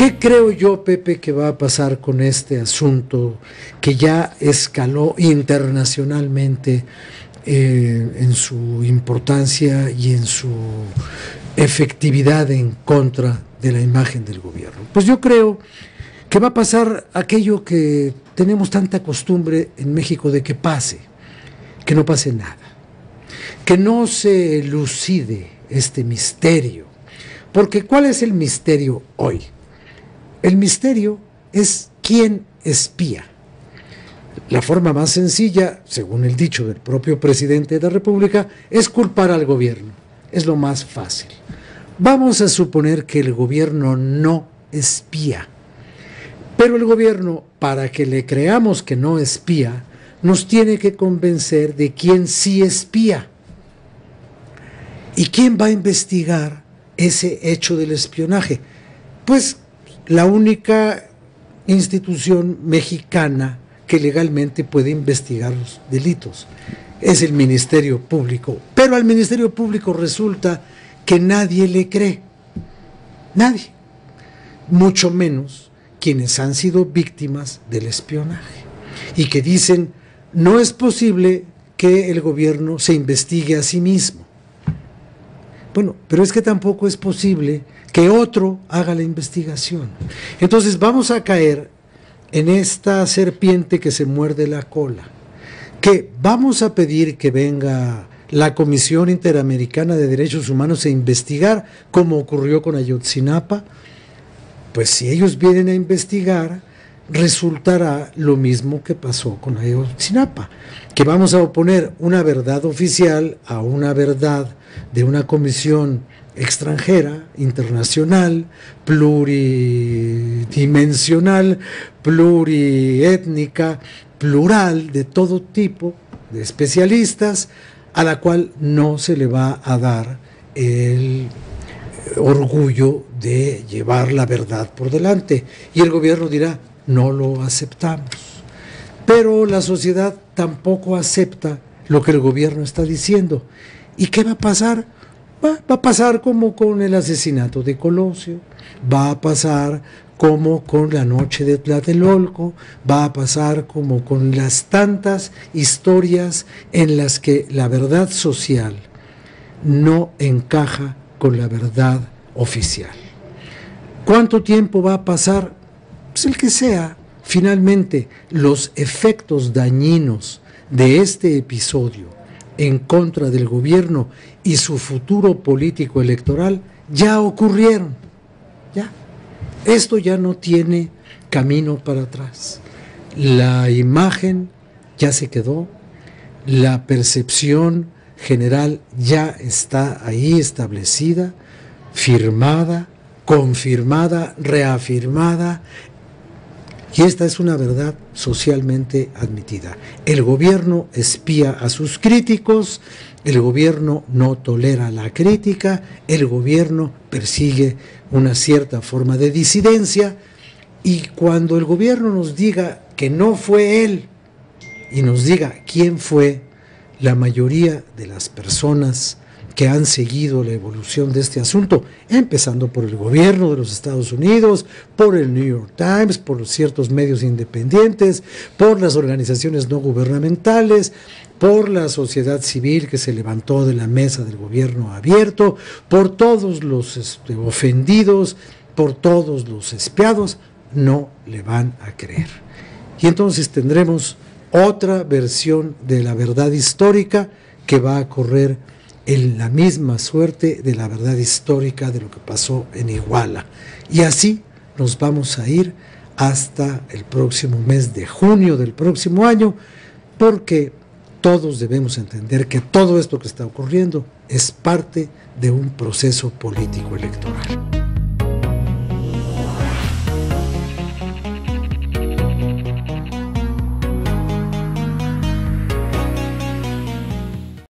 ¿Qué creo yo, Pepe, que va a pasar con este asunto que ya escaló internacionalmente eh, en su importancia y en su efectividad en contra de la imagen del gobierno? Pues yo creo que va a pasar aquello que tenemos tanta costumbre en México de que pase, que no pase nada, que no se elucide este misterio. Porque ¿cuál es el misterio hoy? El misterio es quién espía. La forma más sencilla, según el dicho del propio presidente de la República, es culpar al gobierno. Es lo más fácil. Vamos a suponer que el gobierno no espía. Pero el gobierno, para que le creamos que no espía, nos tiene que convencer de quién sí espía. ¿Y quién va a investigar ese hecho del espionaje? Pues la única institución mexicana que legalmente puede investigar los delitos. Es el Ministerio Público. Pero al Ministerio Público resulta que nadie le cree. Nadie. Mucho menos quienes han sido víctimas del espionaje. Y que dicen, no es posible que el gobierno se investigue a sí mismo. Bueno, pero es que tampoco es posible que otro haga la investigación. Entonces vamos a caer en esta serpiente que se muerde la cola, que vamos a pedir que venga la Comisión Interamericana de Derechos Humanos a investigar como ocurrió con Ayotzinapa, pues si ellos vienen a investigar, resultará lo mismo que pasó con Ayotzinapa, que vamos a oponer una verdad oficial a una verdad de una comisión extranjera, internacional, pluridimensional, pluriétnica, plural, de todo tipo de especialistas, a la cual no se le va a dar el orgullo de llevar la verdad por delante. Y el gobierno dirá, no lo aceptamos. Pero la sociedad tampoco acepta lo que el gobierno está diciendo. ¿Y qué va a pasar? Va, a pasar como con el asesinato de Colosio, va a pasar como con la noche de Tlatelolco, va a pasar como con las tantas historias en las que la verdad social no encaja con la verdad oficial. ¿Cuánto tiempo va a pasar? Pues el que sea. Finalmente, los efectos dañinos de este episodio en contra del gobierno y su futuro político electoral ya ocurrieron. Ya. Esto ya no tiene camino para atrás. La imagen ya se quedó, la percepción general ya está ahí establecida, firmada, confirmada, reafirmada, y esta es una verdad socialmente admitida. El gobierno espía a sus críticos, el gobierno no tolera la crítica, el gobierno persigue una cierta forma de disidencia y cuando el gobierno nos diga que no fue él y nos diga quién fue, la mayoría de las personas que han seguido la evolución de este asunto, empezando por el gobierno de los Estados Unidos, por el New York Times, por ciertos medios independientes, por las organizaciones no gubernamentales, por la sociedad civil que se levantó de la mesa del gobierno abierto, por todos los este, ofendidos, por todos los espiados, no le van a creer. Y entonces tendremos otra versión de la verdad histórica que va a correr en la misma suerte de la verdad histórica de lo que pasó en Iguala. Y así nos vamos a ir hasta el próximo mes de junio del próximo año, porque todos debemos entender que todo esto que está ocurriendo es parte de un proceso político electoral.